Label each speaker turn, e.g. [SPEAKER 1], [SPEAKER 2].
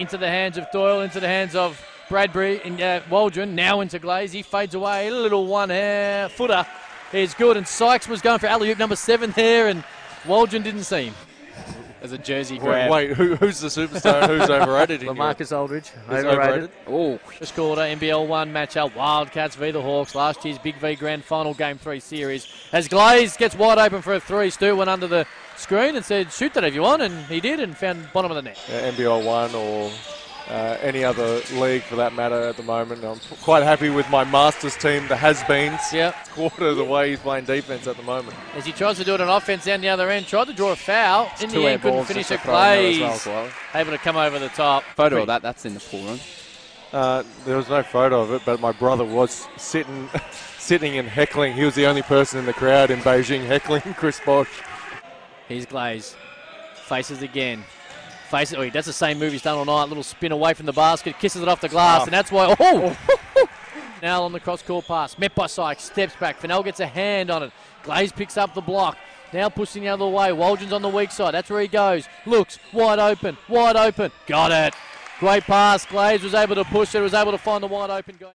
[SPEAKER 1] into the hands of Doyle, into the hands of Bradbury and uh, Waldron. Now into Glaze. He fades away. A little one hair footer is good. And Sykes was going for alley number seven there, and Waldron didn't see him. As a jersey
[SPEAKER 2] Wait,
[SPEAKER 1] grab.
[SPEAKER 2] wait who, who's the superstar and who's overrated? in your-
[SPEAKER 3] Marcus Aldridge,
[SPEAKER 2] Who's
[SPEAKER 3] overrated.
[SPEAKER 1] Oh, first quarter, NBL 1 matchup, Wildcats v the Hawks, last year's Big V Grand Final Game 3 series. As Glaze gets wide open for a three, Stu went under the screen and said, shoot that if you want, and he did and found bottom of the net.
[SPEAKER 2] uh, NBL one or uh, any other league for that matter at the moment. I'm quite happy with my Masters team, the has-beens.
[SPEAKER 1] Yep.
[SPEAKER 2] Quarter of the way he's playing defense at the moment.
[SPEAKER 1] As he tries to do it on offense down the other end, tried to draw a foul. In
[SPEAKER 4] Two
[SPEAKER 1] the end, couldn't
[SPEAKER 4] balls
[SPEAKER 1] finish
[SPEAKER 4] just
[SPEAKER 1] it.
[SPEAKER 4] to throw as
[SPEAKER 1] Glaze
[SPEAKER 4] well,
[SPEAKER 1] able to come over the top.
[SPEAKER 4] Photo
[SPEAKER 1] Pretty-
[SPEAKER 4] of that, that's in the pool room.
[SPEAKER 2] Uh, there was no photo of it, but my brother was sitting, sitting and heckling. He was the only person in the crowd in Beijing heckling Chris Bosh.
[SPEAKER 1] Here's Glaze. Faces again. Faces. Oh, that's the same move he's done all night. Little spin away from the basket, kisses it off the glass,
[SPEAKER 2] Oh.
[SPEAKER 1] and that's why. Oh! now on the cross court pass. Met by Sykes. Steps back. Fennell gets a hand on it. Glaze picks up the block. Now pushing the other way. Waldron's on the weak side. That's where he goes. Looks wide open. Wide open. Got it. Great pass. Glaze was able to push it. Was able to find the wide open guy.